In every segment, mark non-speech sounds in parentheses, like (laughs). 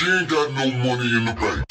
She ain't got no money in the bank.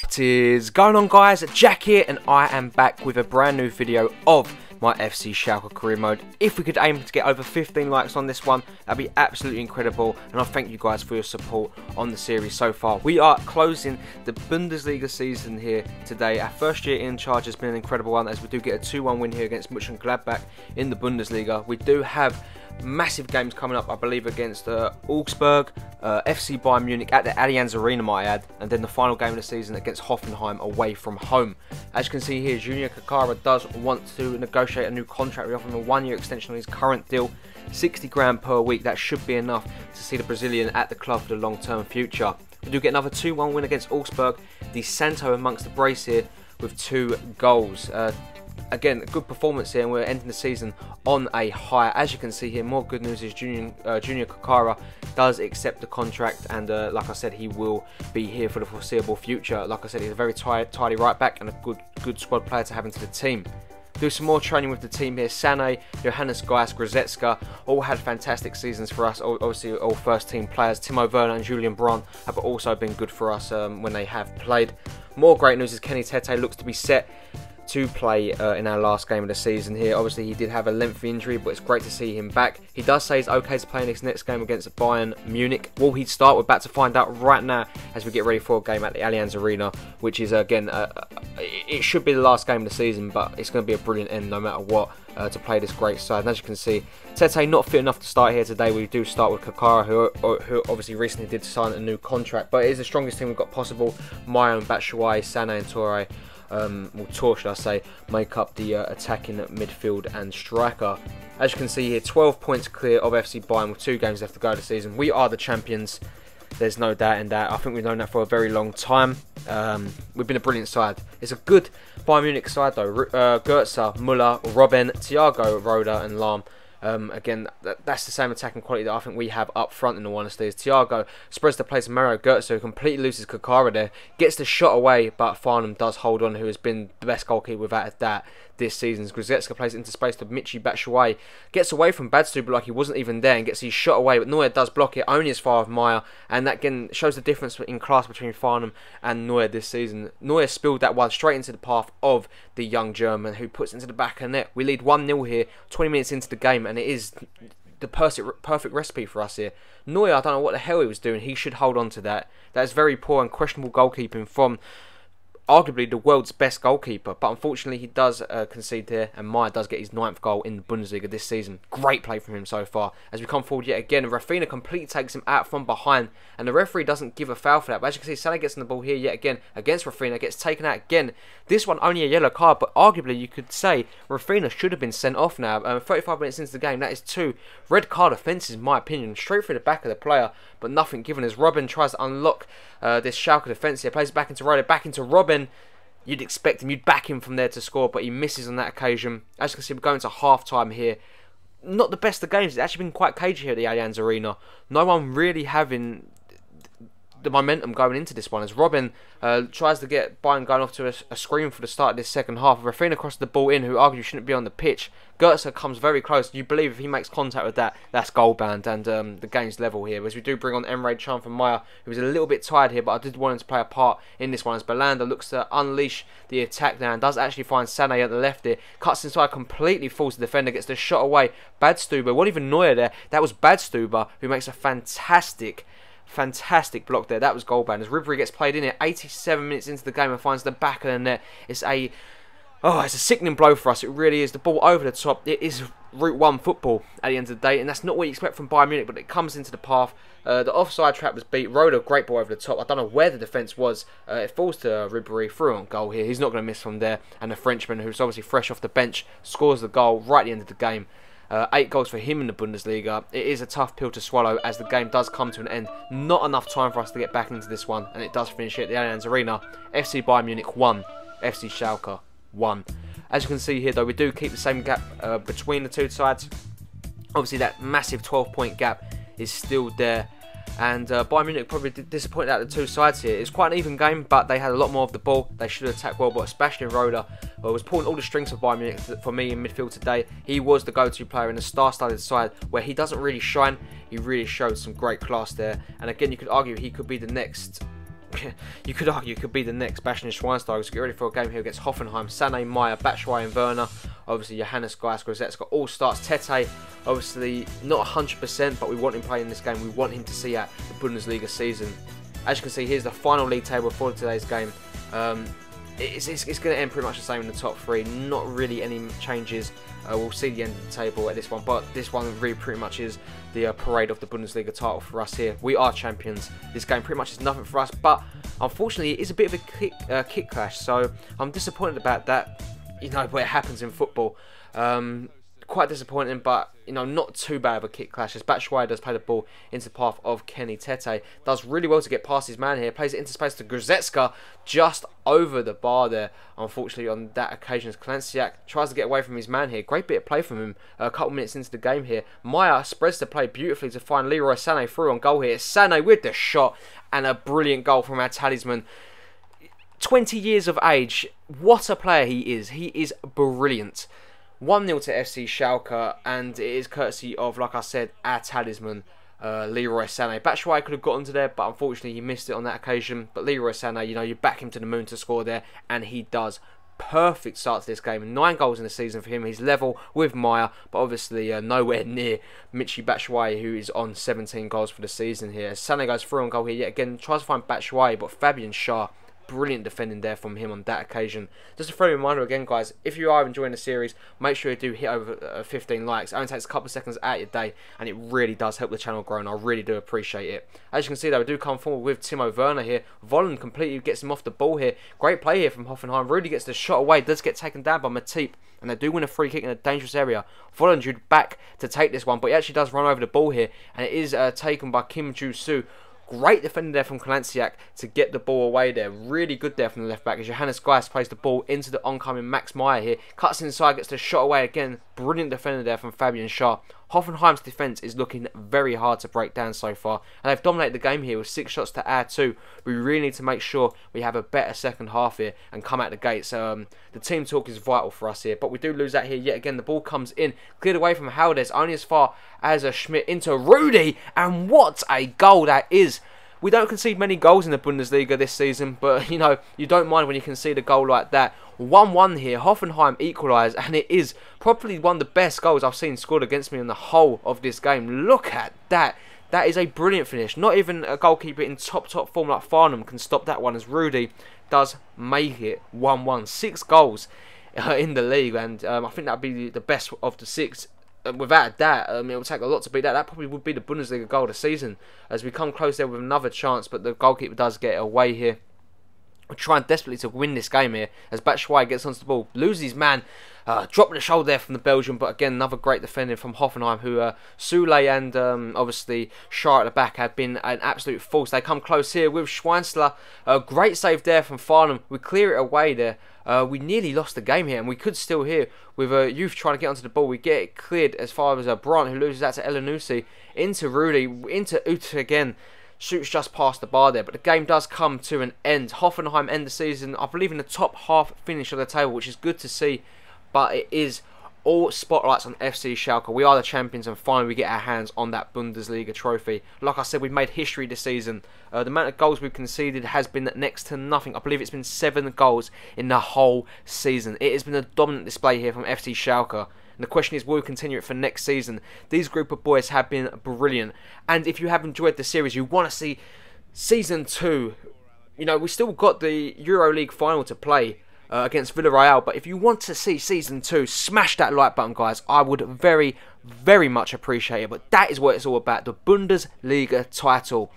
What is going on guys, Jack here and I am back with a brand new video of my FC Schalke career mode. If we could aim to get over 15 likes on this one, that'd be absolutely incredible and I thank you guys for your support on the series so far. We are closing the Bundesliga season here today. Our first year in charge has been an incredible one as we do get a 2-1 win here against Mönchengladbach in the Bundesliga. We do have massive games coming up, I believe, against uh, Augsburg, uh, FC Bayern Munich at the Allianz Arena, might I add, and then the final game of the season against Hoffenheim away from home. As you can see here, Junior Caiçara does want to negotiate a new contract. We offer him a one-year extension on his current deal, 60 grand per week. That should be enough to see the Brazilian at the club for the long-term future. We do get another 2-1 win against Augsburg. Di Santo amongst the brace here with two goals. Uh, again, good performance here, and we're ending the season on a high. As you can see here, more good news is Junior, uh, Junior Caiçara does accept the contract, and uh, like I said, he will be here for the foreseeable future. Like I said, he's a very tidy right back and a good good squad player to have into the team. Do some more training with the team here. Sane, Johannes Geist, Goretzka all had fantastic seasons for us. Obviously, all first team players. Timo Werner and Julian Brandt have also been good for us um, when they have played. More great news is Kenny Tete looks to be set to play uh, in our last game of the season here. Obviously, he did have a lengthy injury, but it's great to see him back. He does say he's okay to play in his next game against Bayern Munich. Will he start? We're about to find out right now as we get ready for a game at the Allianz Arena, which is, again, uh, uh it should be the last game of the season, but it's going to be a brilliant end no matter what uh, to play this great side. And as you can see, Tete not fit enough to start here today. We do start with Caiçara, who, who obviously recently did sign a new contract, but it is the strongest team we've got possible. Meyer and Batshuayi, Sane and Torre um, or Tor should I say, make up the uh, attacking midfield and striker. As you can see here, 12 points clear of FC Bayern with two games left to go this season. We are the champions. There's no doubt in that. I think we've known that for a very long time. Um, we've been a brilliant side. It's a good Bayern Munich side though. Uh, Goetze, Muller, Robben, Thiago, Rode and Lahm um, again, that, that's the same attacking quality that I think we have up front in the honesty. Is Thiago spreads the place of Mario Götze, who completely loses Caiçara there, gets the shot away, but Fährmann does hold on, who has been the best goalkeeper without a doubt this season. Goretzka plays into space to Michy Batshuayi, gets away from Badstuber like he wasn't even there and gets his shot away, but Neuer does block it only as far as Meyer, and that again shows the difference in class between Fährmann and Neuer this season. Neuer spilled that one straight into the path of the young German who puts into the back of net. We lead 1 0 here, 20 minutes into the game, and it is the perfect, perfect recipe for us here. Neuer, I don't know what the hell he was doing. He should hold on to that. That is very poor and questionable goalkeeping from arguably the world's best goalkeeper, but unfortunately he does uh, concede here, and Meyer does get his ninth goal in the Bundesliga this season. Great play from him so far. As we come forward yet again, Rafinha completely takes him out from behind, and the referee doesn't give a foul for that. But as you can see, Salah gets in the ball here yet again against Rafinha, gets taken out again. This one only a yellow card, but arguably you could say Rafinha should have been sent off now. Um, 35 minutes into the game, that is two red card offences in my opinion, straight through the back of the player, but nothing given as Robben tries to unlock uh, this Schalke defence here, plays back into Ryder, back into Robben. You'd expect him, you'd back him from there to score, but he misses on that occasion. As you can see, we're going to half time here. Not the best of games. It's actually been quite cagey here at the Allianz Arena. No one really having the momentum going into this one as Robben uh, tries to get Bayern going off to a, a, screen for the start of this second half. Rafinha crosses the ball in, who arguably shouldn't be on the pitch. Goetze comes very close. You believe if he makes contact with that, that's goal bound, and um, the game's level here. As we do bring on Emre Can from Meyer, who's a little bit tired here, but I did want him to play a part in this one. As Belhanda looks to unleash the attack now and does actually find Sane at the left here. Cuts inside, completely falls the defender, gets the shot away. Badstuber, what even Neuer there? That was Badstuber, who makes a fantastic Fantastic block there. That was goal bound. As Ribery gets played in it, 87 minutes into the game and finds the back of the net. It's a oh, it's a sickening blow for us. It really is. The ball over the top. It is Route One football at the end of the day, and that's not what you expect from Bayern Munich. But it comes into the path. Uh, the offside trap was beat. Rode a great ball over the top. I don't know where the defence was. Uh, it falls to Ribery through on goal here. He's not going to miss from there. And the Frenchman, who's obviously fresh off the bench, scores the goal right at the end of the game. Uh, eight goals for him in the Bundesliga. It is a tough pill to swallow as the game does come to an end. Not enough time for us to get back into this one, and it does finish at the Allianz Arena. FC Bayern Munich 1, FC Schalke 1. As you can see here, though, we do keep the same gap uh, between the two sides. Obviously, that massive 12 point gap is still there And uh, Bayern Munich probably disappointed at the two sides here. It's quite an even game, but they had a lot more of the ball. They should have attacked well, but Rode uh, was pulling all the strings for Bayern Munich for me in midfield today. He was the go-to player in the star-studded side where he doesn't really shine. He really showed some great class there. And again, you could argue he could be the next (laughs) you could argue he could be the next Bastian Schweinsteiger. Get ready for a game here against Hoffenheim, Sané, Meyer, Batshuayi and Werner. Obviously Johannes Geist, Goretzka all starts. Tete, obviously not 100%, but we want him playing in this game. We want him to see out the Bundesliga season. As you can see, here's the final league table for today's game. Um, it's, it's, it's going to end pretty much the same in the top three. Not really any changes. Uh, we'll see the end of the table at this one, but this one really pretty much is the uh, parade of the Bundesliga title for us here. We are champions. This game pretty much is nothing for us, but unfortunately, it is a bit of a kick, uh, kick clash. So I'm disappointed about that. You know, where it happens in football. Um, quite disappointing, but you know, not too bad of a kick clash. As Batshuayi does play the ball into the path of Kenny Tete, does really well to get past his man here. Plays it into space to Goretzka, just over the bar there. Unfortunately, on that occasion, as tries to get away from his man here. Great bit of play from him. A couple minutes into the game here, Meyer spreads the play beautifully to find Leroy Sané through on goal here. Sané with the shot and a brilliant goal from our talisman. 20 years of age, what a player he is. He is brilliant. 1 0 to FC Schalke, and it is courtesy of, like I said, our talisman, uh, Leroy Sané. Batshuayi could have gotten to there, but unfortunately he missed it on that occasion. But Leroy Sané, you know, you back him to the moon to score there, and he does. Perfect start to this game. Nine goals in the season for him. He's level with Meyer, but obviously uh, nowhere near Michy Batshuayi, who is on 17 goals for the season here. Sané goes through on goal here yet again. Tries to find Batshuayi, but Fabian Schär brilliant defending there from him on that occasion. Just a friendly reminder again, guys, if you are enjoying the series, make sure you do hit over uh, 15 likes. It only takes a couple of seconds out of your day, and it really does help the channel grow, and I really do appreciate it. As you can see, though, we do come forward with Timo Werner here. Volland completely gets him off the ball here. Great play here from Hoffenheim. Really gets the shot away. Does get taken down by Matip and they do win a free kick in a dangerous area. Volland back to take this one, but he actually does run over the ball here, and it is uh, taken by Kim Jin-su. Great defending there from Kolasinac to get the ball away there. Really good there from the left back as Johannes Geist plays the ball into the oncoming Max Meyer here. Cuts inside, gets the shot away again. Brilliant defender there from Fabian Schär. Hoffenheim's defence is looking very hard to break down so far, and they've dominated the game here with six shots to add two. We really need to make sure we have a better second half here and come out the gates. Um, the team talk is vital for us here, but we do lose that here yet again. The ball comes in, cleared away from Haldez, only as far as a Schmidt into Rudy, and what a goal that is! We don't concede many goals in the Bundesliga this season, but (laughs) you know, you don't mind when you concede a goal like that. 1-1 here, Hoffenheim equalise, and it is probably one of the best goals I've seen scored against me in the whole of this game. Look at that. That is a brilliant finish. Not even a goalkeeper in top, top form like Fährmann can stop that one, as Rudy does make it 1-1. Six goals uh, in the league, and um, I think that would be the best of the six without that, um, it will take a lot to beat that. That probably would be the Bundesliga goal of the season as we come close there with another chance, but the goalkeeper does get away here. Trying desperately to win this game here as Batshuayi gets onto the ball, loses his man, uh, dropping the shoulder there from the Belgian, but again another great defending from Hoffenheim, who uh, Sule and um, obviously Schär at the back have been an absolute force. They come close here with Schweinsteiger, a great save there from Fährmann. We clear it away there. Uh, we nearly lost the game here, and we could still here with a uh, youth trying to get onto the ball. We get it cleared as far as uh, Brandt, who loses that to Elyounoussi, into Rudy, into Uth again. Shoots just past the bar there, but the game does come to an end. Hoffenheim end the season, I believe, in the top half finish of the table, which is good to see, but it is all spotlights on FC Schalke. We are the champions, and finally we get our hands on that Bundesliga trophy. Like I said, we've made history this season. Uh, the amount of goals we've conceded has been next to nothing. I believe it's been seven goals in the whole season. It has been a dominant display here from FC Schalke. And the question is, will we continue it for next season? These group of boys have been brilliant. And if you have enjoyed the series, you want to see season two. You know, we still got the EuroLeague final to play uh, against Villarreal. But if you want to see season two, smash that like button, guys. I would very, very much appreciate it. But that is what it's all about the Bundesliga title.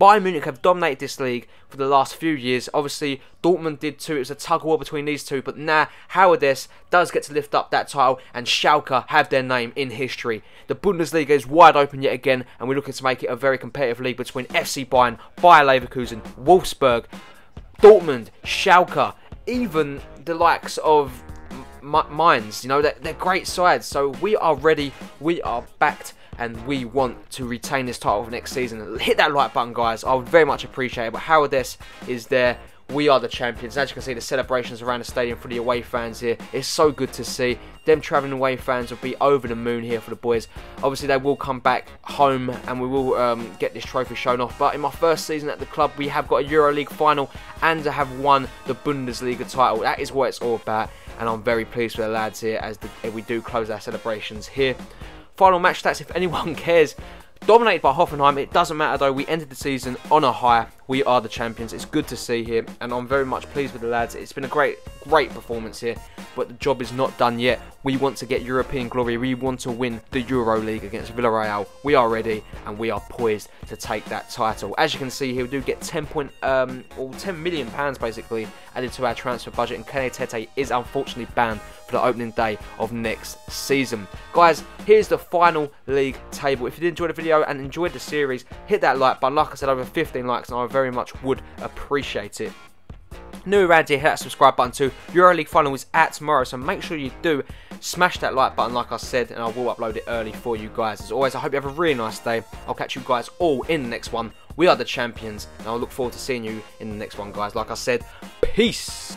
Bayern Munich have dominated this league for the last few years. Obviously, Dortmund did too. It was a tug of war between these two. But now, Höwedes does get to lift up that title, and Schalke have their name in history. The Bundesliga is wide open yet again, and we're looking to make it a very competitive league between FC Bayern, Bayer Leverkusen, Wolfsburg, Dortmund, Schalke, even the likes of Mainz. You know, they're, they're great sides. So we are ready. We are backed and we want to retain this title for next season. Hit that like button, guys. I would very much appreciate it. But Höwedes is there. We are the champions. As you can see, the celebrations around the stadium for the away fans here. It's so good to see. Them travelling away fans will be over the moon here for the boys. Obviously, they will come back home and we will um, get this trophy shown off. But in my first season at the club, we have got a EuroLeague final and to have won the Bundesliga title. That is what it's all about. And I'm very pleased with the lads here as the, we do close our celebrations here. Final match stats, if anyone (laughs) cares. Dominated by Hoffenheim, it doesn't matter though, we ended the season on a high. We are the champions. It's good to see here, and I'm very much pleased with the lads. It's been a great, great performance here, but the job is not done yet. We want to get European glory. We want to win the Euro League against Villarreal. We are ready, and we are poised to take that title. As you can see here, we do get 10 point, um, or 10 million pounds basically added to our transfer budget, and Kenny Tete is unfortunately banned for the opening day of next season. Guys, here's the final league table. If you did enjoy the video and enjoyed the series, hit that like button. Like I said, over 15 likes, and I very much would appreciate it. New around here, hit that subscribe button too. EuroLeague final is at tomorrow, so make sure you do smash that like button like I said, and I will upload it early for you guys. As always, I hope you have a really nice day. I'll catch you guys all in the next one. We are the champions, and I'll look forward to seeing you in the next one, guys. Like I said, peace.